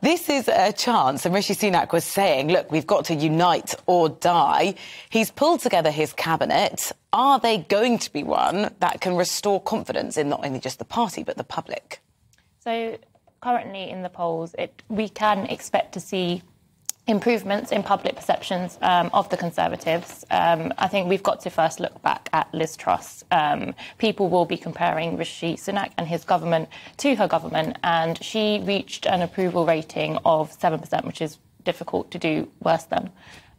This is a chance, and Rishi Sunak was saying, look, we've got to unite or die. He's pulled together his cabinet. Are they going to be one that can restore confidence in not only just the party, but the public? So, currently in the polls, it, we can expect to see improvements in public perceptions um, of the Conservatives. Um, I think we've got to first look back at Liz Truss. Um, people will be comparing Rishi Sunak and his government to her government, and she reached an approval rating of 7%, which is difficult to do worse than.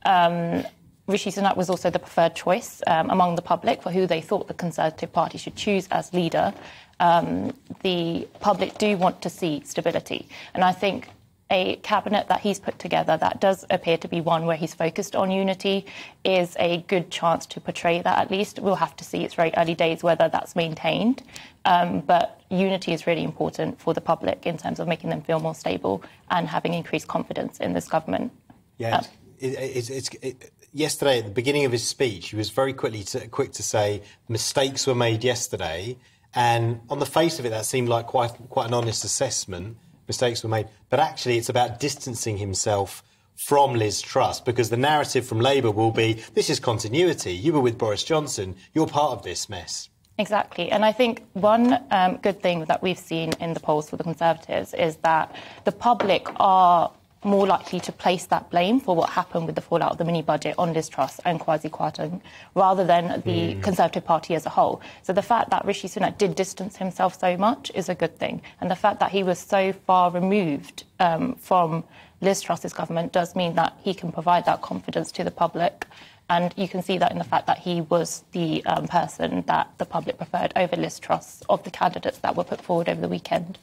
Um, Rishi Sunak was also the preferred choice um, among the public for who they thought the Conservative Party should choose as leader. Um, the public do want to see stability. And I think a cabinet that he's put together that does appear to be one where he's focused on unity is a good chance to portray that at least. We'll have to see, it's very early days, whether that's maintained. Um, but unity is really important for the public in terms of making them feel more stable and having increased confidence in this government. Yeah, um, it, it, it's, it, yesterday at the beginning of his speech, he was very quickly to, quick to say mistakes were made yesterday. And on the face of it, that seemed like quite, quite an honest assessment mistakes were made. But actually, it's about distancing himself from Liz Truss because the narrative from Labour will be this is continuity. You were with Boris Johnson, you're part of this mess. Exactly. And I think one um, good thing that we've seen in the polls for the Conservatives is that the public are more likely to place that blame for what happened with the fallout of the mini budget on Liz Truss and Kwasi Kwarteng rather than the mm. Conservative Party as a whole. So the fact that Rishi Sunak did distance himself so much is a good thing. And the fact that he was so far removed um, from Liz Truss's government does mean that he can provide that confidence to the public. And you can see that in the fact that he was the um, person that the public preferred over Liz Truss of the candidates that were put forward over the weekend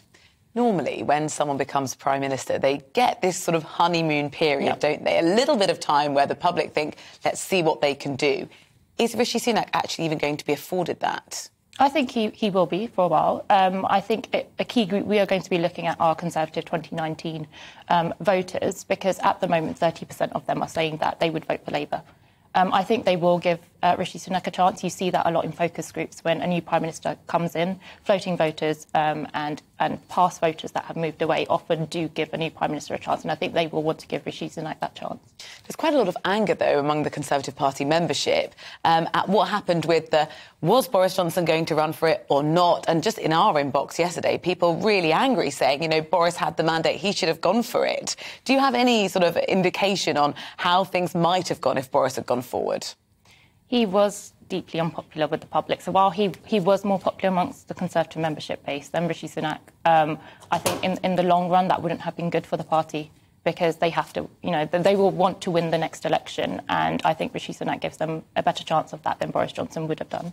normally when someone becomes prime minister, they get this sort of honeymoon period, yep. don't they? A little bit of time where the public think, let's see what they can do. Is Rishi Sunak actually even going to be afforded that? I think he, he will be for a while. Um, I think it, a key group we are going to be looking at are Conservative 2019 um, voters because at the moment 30% of them are saying that they would vote for Labour. Um, I think they will give uh, Rishi Sunak a chance. You see that a lot in focus groups when a new prime minister comes in. Floating voters um, and and past voters that have moved away often do give a new prime minister a chance, and I think they will want to give Rishi Sunak that chance. There's quite a lot of anger, though, among the Conservative Party membership um, at what happened with the was Boris Johnson going to run for it or not? And just in our inbox yesterday, people really angry saying, you know, Boris had the mandate, he should have gone for it. Do you have any sort of indication on how things might have gone if Boris had gone forward? he was deeply unpopular with the public. So while he, he was more popular amongst the Conservative membership base than Rishi Sunak, um, I think in, in the long run that wouldn't have been good for the party because they have to, you know, they will want to win the next election. And I think Rishi Sunak gives them a better chance of that than Boris Johnson would have done.